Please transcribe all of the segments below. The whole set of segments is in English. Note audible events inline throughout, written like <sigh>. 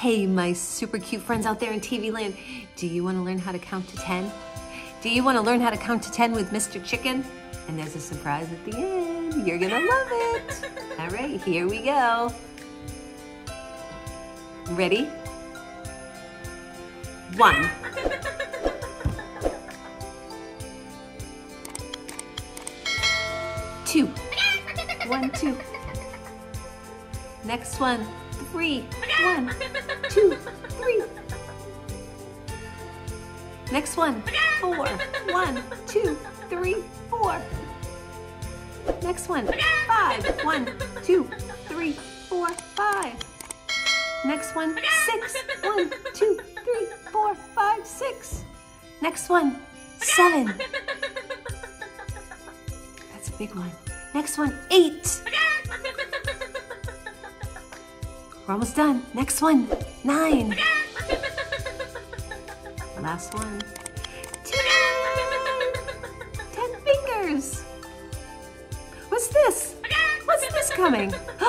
Hey, my super cute friends out there in TV land, do you want to learn how to count to 10? Do you want to learn how to count to 10 with Mr. Chicken? And there's a surprise at the end. You're going to love it. <laughs> All right, here we go. Ready? One. Two. One, two. Next one. Three. One, Next one. Four. One, two, three, four. Next one. Five. One, two, three, four, five. Next one. Six. One, two, three, four, five, six. Next one. Seven. That's a big one. Next one. Eight. We're almost done. Next one. Nine. Last one. <laughs> Ten. Fingers. What's this? What's this coming? <laughs> <gasps>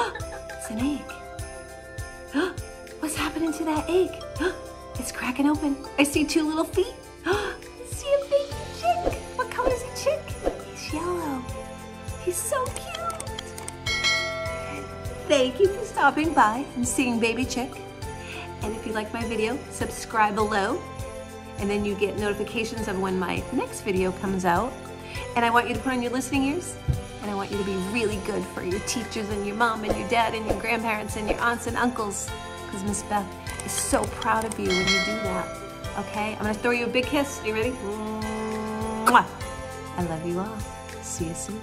it's an egg. <gasps> What's happening to that egg? <gasps> It's cracking open. I see two little feet. see a baby chick. What color is a chick? He's yellow. He's so cute. Thank you for stopping by and seeing Baby Chick. And if you like my video, subscribe below. And then you get notifications of when my next video comes out. And I want you to put on your listening ears. And I want you to be really good for your teachers and your mom and your dad and your grandparents and your aunts and uncles. Because Miss Beth is so proud of you when you do that. Okay? I'm to throw you a big kiss. Are you ready? Mwah. I love you all. See you soon.